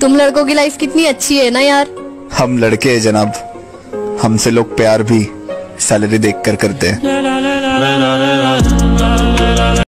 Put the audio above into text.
तुम लड़कों की लाइफ कितनी अच्छी है ना यार? हम लड़के हैं जनाब। हमसे लोग प्यार भी सैलरी देख कर करते हैं।